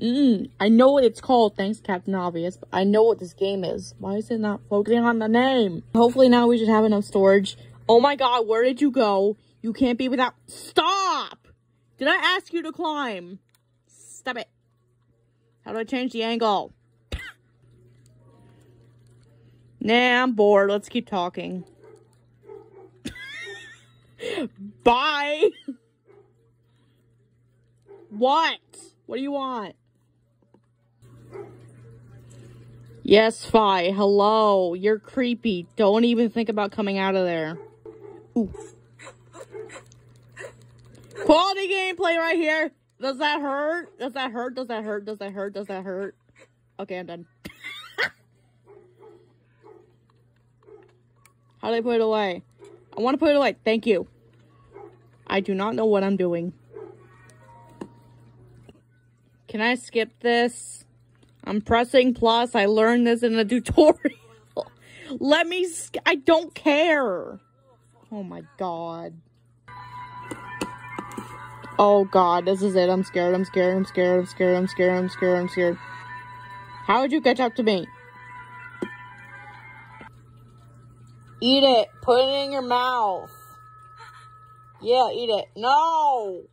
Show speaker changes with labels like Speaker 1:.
Speaker 1: Mm, I know what it's called. Thanks, Captain Obvious. But I know what this game is. Why is it not focusing on the name? Hopefully now we should have enough storage. Oh my god, where did you go? You can't be without- Stop! Did I ask you to climb? Stop it. How do I change the angle? nah, I'm bored. Let's keep talking. Bye! what? What do you want? Yes, Fi. Hello. You're creepy. Don't even think about coming out of there. Ooh. Quality gameplay right here. Does that hurt? Does that hurt? Does that hurt? Does that hurt? Does that hurt? Okay, I'm done. How do I put it away? I want to put it away. Thank you. I do not know what I'm doing. Can I skip this? I'm pressing plus. I learned this in a tutorial. Let me, I don't care. Oh my god. Oh god, this is it. I'm scared, I'm scared, I'm scared, I'm scared, I'm scared, I'm scared, I'm scared. How would you catch up to me? Eat it. Put it in your mouth. Yeah, eat it. No!